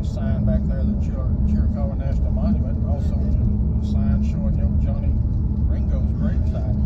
a sign back there, the Chir- Chiricahua National Monument, also a sign showing you know, Johnny Ringo's gravesite.